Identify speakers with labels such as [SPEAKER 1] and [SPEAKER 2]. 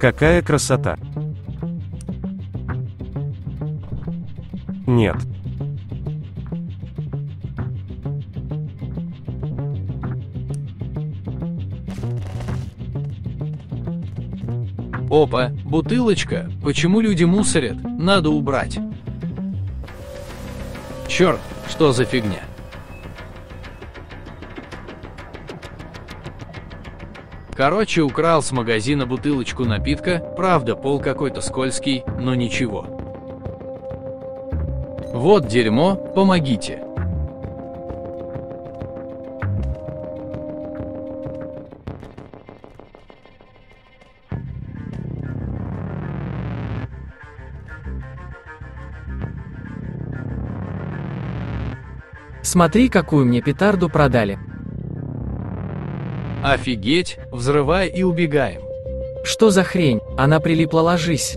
[SPEAKER 1] Какая красота. Нет.
[SPEAKER 2] Опа, бутылочка. Почему люди мусорят? Надо убрать. Черт, что за фигня? Короче, украл с магазина бутылочку напитка, правда, пол какой-то скользкий, но ничего. Вот дерьмо, помогите.
[SPEAKER 3] Смотри, какую мне петарду продали.
[SPEAKER 2] Офигеть, взрывай и убегаем.
[SPEAKER 3] Что за хрень? Она прилипла, ложись.